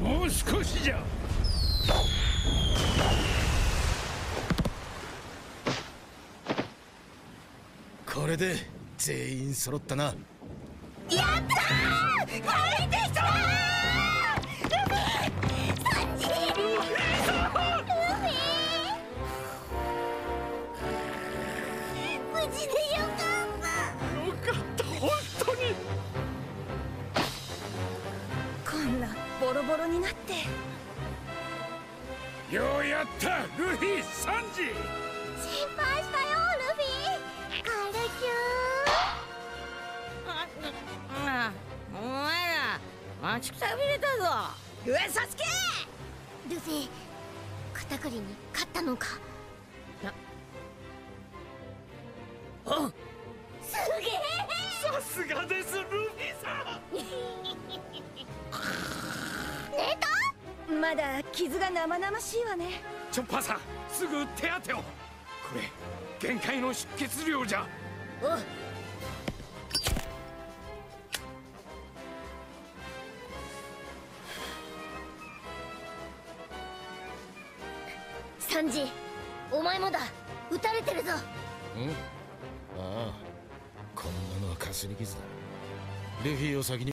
もう少しこれで全員揃ったな。やったー!帰ってきた無事でよボロボロになって。ようやったルフィサンジ心配したよルフィ。カルキュー。ああお前ら待ちくたびれたぞ。サスケ！ルフィ片栗に勝ったのか？おうすげえ！さすがですまだ傷が生々しいわね。チョッパーさんすぐ手当てを。これ限界の出血量じゃ。お。うサンジお前もだ。撃たれてるぞ。ん。ああ。こんなのはかすり傷だ。ルフィを先に